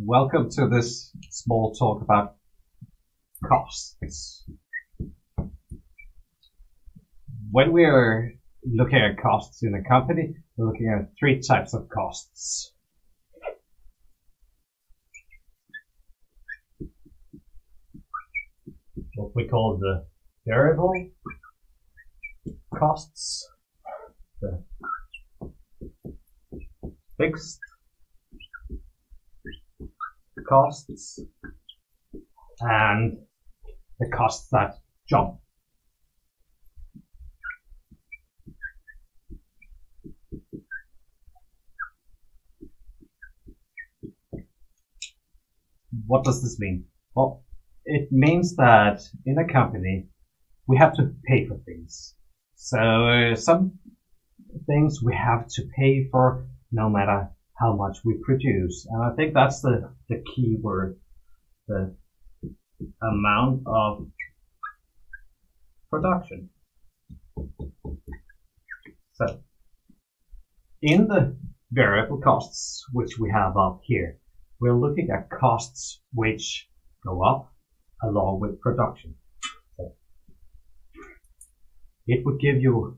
Welcome to this small talk about costs. When we are looking at costs in a company, we're looking at three types of costs. What we call the variable costs, the fixed costs, and the costs that jump. What does this mean? Well, it means that in a company, we have to pay for things. So some things we have to pay for no matter how much we produce. And I think that's the, the key word, the amount of production. So in the variable costs, which we have up here, we're looking at costs which go up along with production. So it would give you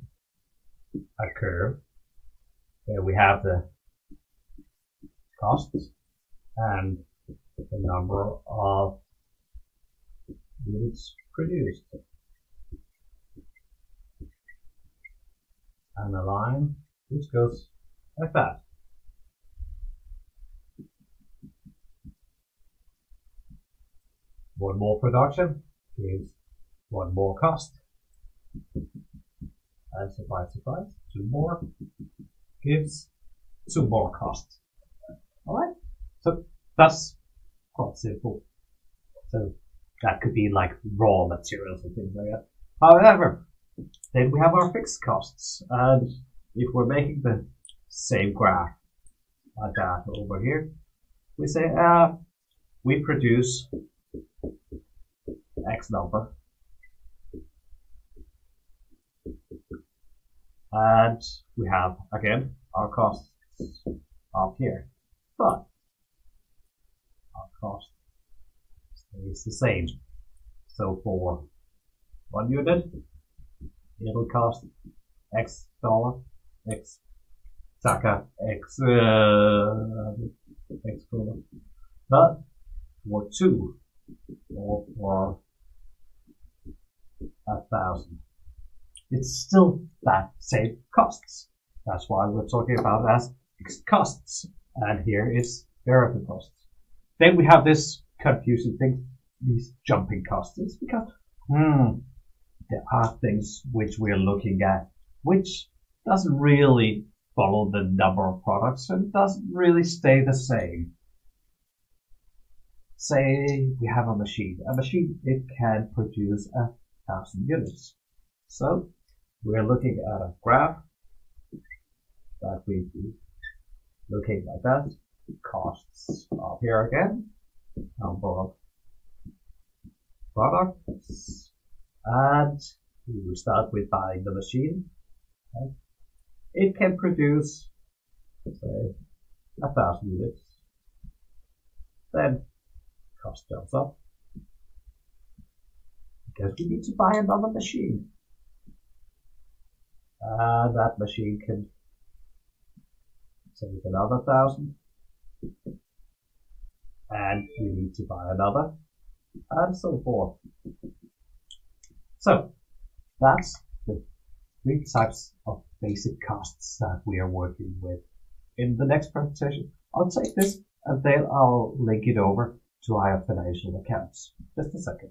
a curve where we have the costs and the number of units produced. And a line which goes like that. One more production gives one more cost. And surprise, surprise, two more gives two more cost. So that's quite simple. So that could be like raw materials and things like that. However, then we have our fixed costs. And if we're making the same graph like that over here, we say, uh, we produce X number. And we have, again, our costs up here. But cost stays the same. So for one unit, it'll cost X dollar, X taka, X, uh, X dollar. But for two, or for a thousand, it's still that same costs. That's why we're talking about as costs. And here is variable costs. Then we have this confusing thing, these jumping costs. Because, hmm, there are things which we're looking at, which doesn't really follow the number of products and doesn't really stay the same. Say we have a machine. A machine, it can produce a thousand units. So we're looking at a graph that we looking like that. Costs up here again. Number of products. And we start with buying the machine. Okay. It can produce, say, a thousand units. Then cost jumps up because we need to buy another machine. And that machine can save another thousand. And we need to buy another, and so forth. So, that's the three types of basic costs that we are working with. In the next presentation, I'll take this and then I'll link it over to our financial accounts. Just a second.